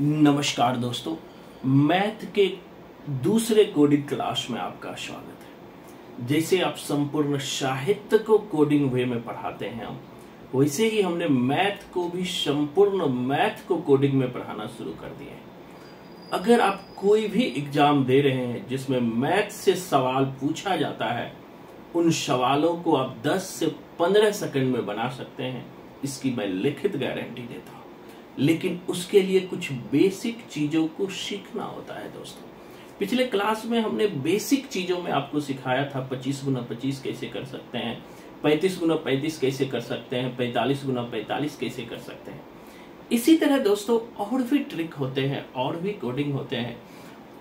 नमस्कार दोस्तों, मैथ के दूसरे कोडिंग क्लास में आपका स्वागत है। जैसे आप संपूर्ण साहित्य को कोडिंग वे में पढ़ाते हैं हम वैसे ही हमने मैथ को भी संपूर्ण मैथ को कोडिंग में पढ़ाना शुरू कर दिया है। अगर आप कोई भी एग्ज़ाम दे रहे हैं, जिसमें मैथ से सवाल पूछा जाता है, उन सवालों को आप 10 से 15 सेकंड में बना सकते हैं। इसकी मैं लिखित गारंटी देता हूँ। लेकिन उसके लिए कुछ बेसिक चीज़ों को सीखना होता है दोस्तों। पिछले क्लास में हमने बेसिक चीज़ों में आपको सिखाया था 25 गुना पच्चीस कैसे कर सकते हैं 35 गुना पैंतीस कैसे कर सकते हैं 45 गुना पैंतालीस कैसे कर सकते हैं। इसी तरह दोस्तों, और भी ट्रिक होते हैं, और भी कोडिंग होते हैं।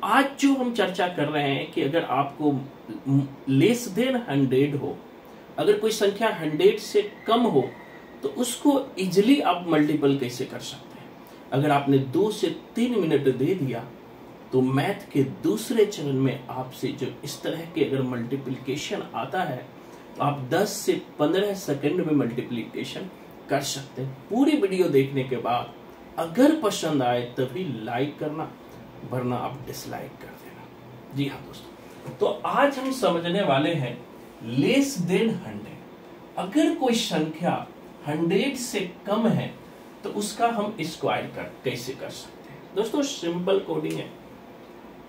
आज जो हम चर्चा कर रहे हैं कि अगर आपको लेस देन हंड्रेड हो, अगर कोई संख्या हंड्रेड से कम हो तो उसको इजिली आप मल्टीपल कैसे कर सकते हैं? अगर आपने दो से तीन मिनट दे दिया तो मैथ के दूसरे चरण में आपसे जो इस तरह के अगर मल्टीप्लिकेशन आता है तो आप 10 से 15 सेकंड में मल्टीप्लिकेशन कर सकते हैं। पूरी वीडियो देखने के बाद अगर पसंद आए, तभी लाइक करना, वरना आप डिसलाइक कर देना। जी हाँ दोस्तों। तो आज हम समझने वाले हैं लेस देन हंड्रेड अगर कोई संख्या हंड्रेड से कम है तो उसका हम स्क्वायर कर, कैसे कर सकते हैं? दोस्तों, सिंपल कोडिंग है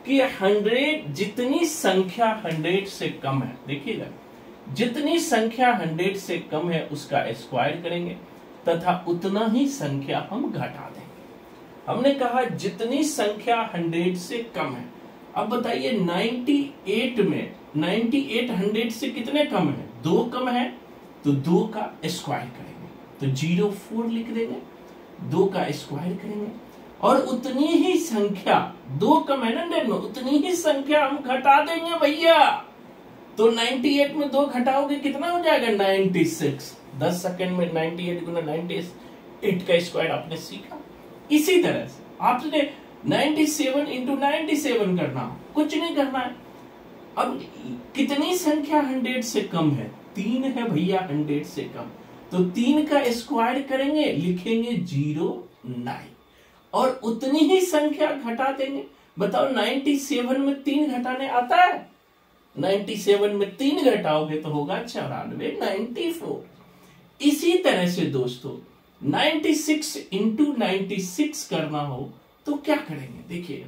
कि हंड्रेड, जितनी संख्या हंड्रेड से कम है देखिएगा जितनी संख्या हंड्रेड से कम है, उसका स्क्वायर करेंगे, तथा उतना ही संख्या हम घटा देंगे। हमने कहा, जितनी संख्या हंड्रेड से कम है, अब बताइए 98 में 98 हंड्रेड से कितने कम है? दो कम है तो दो का स्क्वायर करेंगे। तो ज़ीरो फोर लिख देंगे, दो का स्क्वायर करेंगे, और उतनी ही संख्या, दो कम है ना हंड्रेड में उतनी ही संख्या हम घटा देंगे भैया। तो 98 में दो घटाओगे, कितना हो जाएगा? 96 10 सेकंड में 98 गुना 98 का स्क्वायर आपने सीखा। इसी तरह से, आपने 97 इंटू नाइनटी करना, कुछ नहीं करना है। अब कितनी संख्या 100 से कम है? तीन है भैया 100 से कम। तो तीन का स्क्वायर करेंगे, लिखेंगे ज़ीरो नाइन और उतनी ही संख्या घटा देंगे। बताओ 97 में तीन घटाने आता है? 97 में तीन घटाओगे तो होगा चौरानवे नाइन्टी इसी तरह से दोस्तों 96 इंटू नाइन्टी करना हो तो क्या करेंगे? देखिए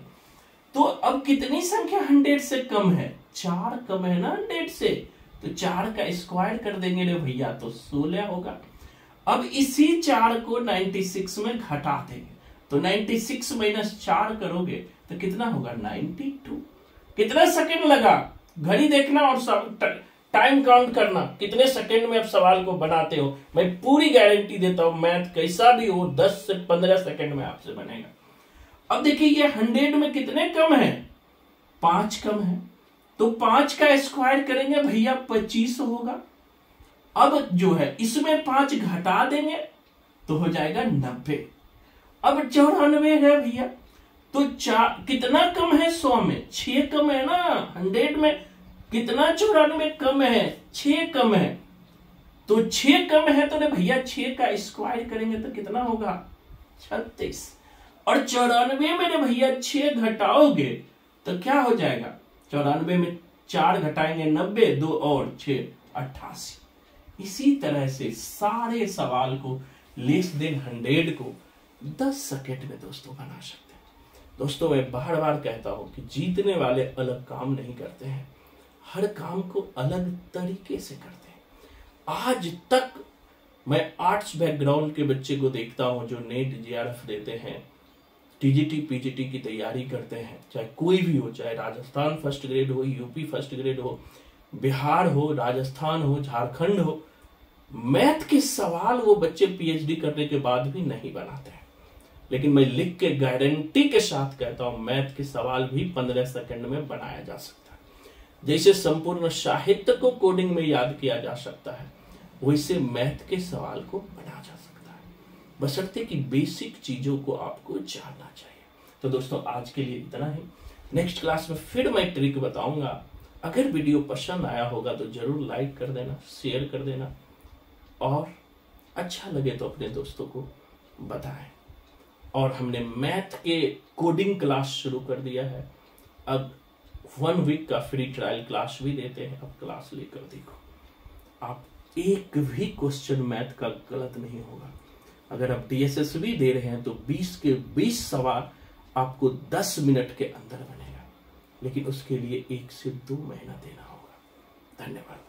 तो अब कितनी संख्या 100 से कम है? चार कम है ना 100 से। तो चार का स्क्वायर कर देंगे रे भैया तो 16 होगा। अब इसी चार को 96 में घटा देंगे। तो 96 माइनस चार करोगे तो कितना होगा? 92 कितना सेकंड लगा? घड़ी देखना और टाइम काउंट करना। कितने सेकंड में आप सवाल को बनाते हो? मैं पूरी गारंटी देता हूँ मैथ कैसा भी हो 10 से 15 सेकंड में आपसे बनेगा। अब देखिए, ये 100 में कितने कम है? पाँच कम है। तो पाँच का स्क्वायर करेंगे भैया पच्चीस होगा। अब जो है, इसमें पाँच घटा देंगे तो हो जाएगा नब्बे। अब चौरानवे है भैया तो चार कितना कम है सौ में? छह कम है ना, हंड्रेड में। कितना चौरानवे कम है? छ कम है। तो छ कम है तो भैया छ का स्क्वायर करेंगे तो कितना होगा? छत्तीस। और चौरानवे में भैया छ घटाओगे तो क्या हो जाएगा? चौरानवे में चार घटाएँगे नब्बे, दो और छ अट्ठासी। इसी तरह से सारे सवाल को, लेस देन हंड्रेड को, दस सेकेंड में दोस्तों बना सकते हैं। दोस्तों, मैं बार बार कहता हूँ कि जीतने वाले अलग काम नहीं करते हैं। हर काम को अलग तरीके से करते हैं। आज तक मैं आर्ट्स बैकग्राउंड के बच्चे को देखता हूँ जो नेट जीआरएफ देते हैं। टीजीटी पीजीटी की तैयारी करते हैं, चाहे कोई भी हो, चाहे राजस्थान फ़र्स्ट ग्रेड हो यूपी फ़र्स्ट ग्रेड हो, बिहार हो, राजस्थान हो, झारखंड हो, मैथ के सवाल वो बच्चे पीएचडी करने के बाद भी नहीं बनाते हैं। लेकिन मैं लिख के गारंटी के साथ कहता हूँ, मैथ के सवाल भी पंद्रह सेकंड में बनाया जा सकता है। जैसे संपूर्ण साहित्य को कोडिंग में याद किया जा सकता है, वैसे मैथ के सवाल को बना जा बसरते कि बेसिक चीज़ों को आपको जानना चाहिए। तो दोस्तों, आज के लिए इतना ही। नेक्स्ट क्लास में फिर मैं ट्रिक बताऊँगा। अगर वीडियो पसंद आया होगा तो ज़रूर लाइक कर देना शेयर कर देना। और अच्छा लगे तो अपने दोस्तों को बताएँ। और हमने मैथ के कोडिंग क्लास शुरू कर दिया है। अब वन वीक का फ्री ट्रायल क्लास भी देते हैं। अब क्लास लेकर देखो। आप एक भी क्वेश्चन मैथ का गलत नहीं होगा। अगर आप डीएसएसबी दे रहे हैं तो 20 के 20 सवाल आपको 10 मिनट के अंदर बनेगा। लेकिन उसके लिए एक से दो महीना देना होगा। धन्यवाद।